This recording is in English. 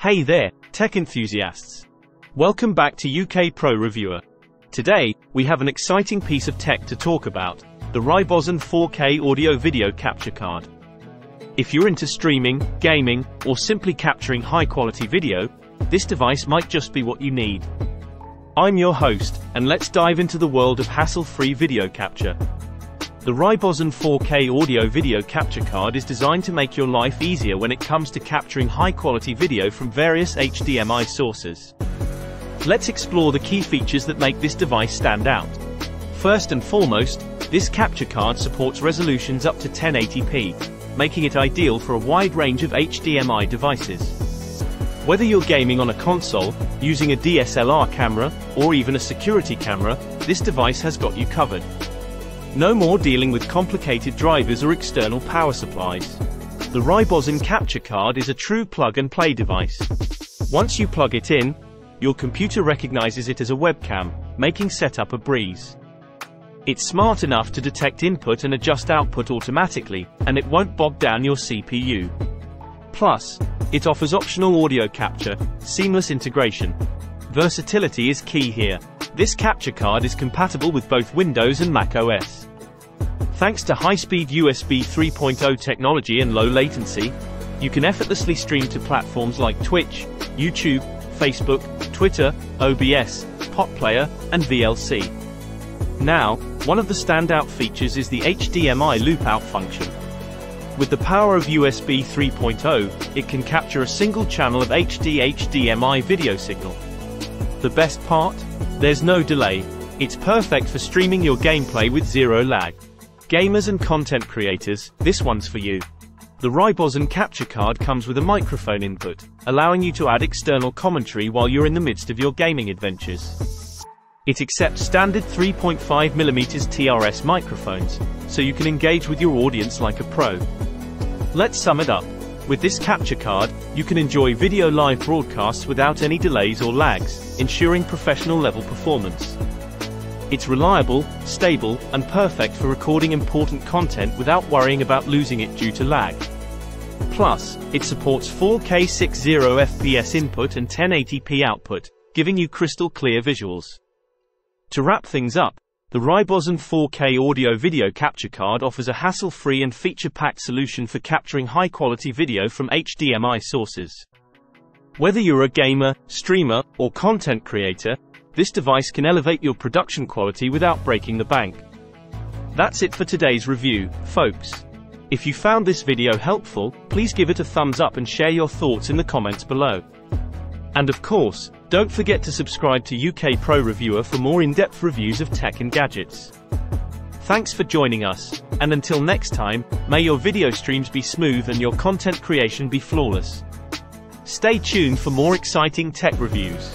Hey there, tech enthusiasts. Welcome back to UK Pro Reviewer. Today, we have an exciting piece of tech to talk about, the Rybozen 4K audio video capture card. If you're into streaming, gaming, or simply capturing high quality video, this device might just be what you need. I'm your host, and let's dive into the world of hassle-free video capture. The Rybozen 4K audio video capture card is designed to make your life easier when it comes to capturing high-quality video from various HDMI sources. Let's explore the key features that make this device stand out. First and foremost, this capture card supports resolutions up to 1080p, making it ideal for a wide range of HDMI devices. Whether you're gaming on a console, using a DSLR camera, or even a security camera, this device has got you covered. No more dealing with complicated drivers or external power supplies. The Rybozen capture card is a true plug-and-play device. Once you plug it in, your computer recognizes it as a webcam, making setup a breeze. It's smart enough to detect input and adjust output automatically, and it won't bog down your CPU. Plus, it offers optional audio capture, seamless integration. Versatility is key here. This capture card is compatible with both Windows and Mac OS. Thanks to high-speed USB 3.0 technology and low latency, you can effortlessly stream to platforms like Twitch, YouTube, Facebook, Twitter, OBS, PotPlayer, and VLC. Now, one of the standout features is the HDMI loopout function. With the power of USB 3.0, it can capture a single channel of HD HDMI video signal. The best part? There's no delay. It's perfect for streaming your gameplay with zero lag. Gamers and content creators, this one's for you. The Rybozen capture card comes with a microphone input, allowing you to add external commentary while you're in the midst of your gaming adventures. It accepts standard 3.5mm TRS microphones, so you can engage with your audience like a pro. Let's sum it up. With this capture card, you can enjoy video live broadcasts without any delays or lags, ensuring professional level performance. It's reliable, stable, and perfect for recording important content without worrying about losing it due to lag. Plus, it supports 4K 60 FPS input and 1080p output, giving you crystal clear visuals. To wrap things up, the Rybozen 4K audio-video capture card offers a hassle-free and feature-packed solution for capturing high-quality video from HDMI sources. Whether you're a gamer, streamer, or content creator, this device can elevate your production quality without breaking the bank. That's it for today's review, folks. If you found this video helpful, please give it a thumbs up and share your thoughts in the comments below. And of course, don't forget to subscribe to UK Pro Reviewer for more in-depth reviews of tech and gadgets. Thanks for joining us, and until next time, may your video streams be smooth and your content creation be flawless. Stay tuned for more exciting tech reviews.